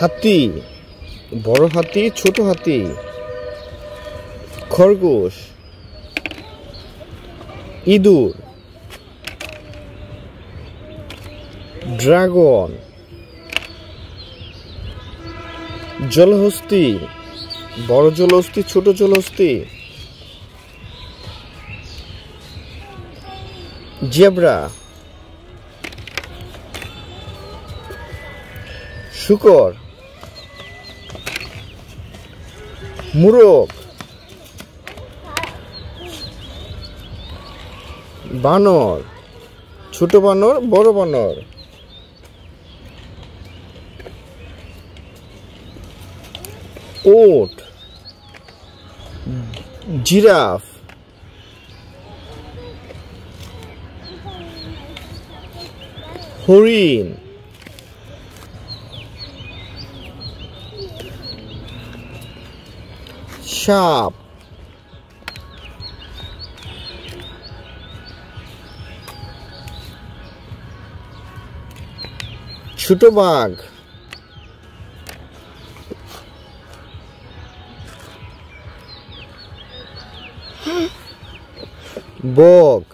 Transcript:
হাতি, বড় হাতি, ছোট হাতি, খরগোশ, ইঁদুর, ড্রাগন, জলহস্তি, বড় জলহস্তি, ছোট জলহস্তি, জেব্রা, শুকর মুরগ। বানর। ছোট বানর বড় বানর। ওট। জিরাফ। হরিণ। সাপ ছোট বাঘ বক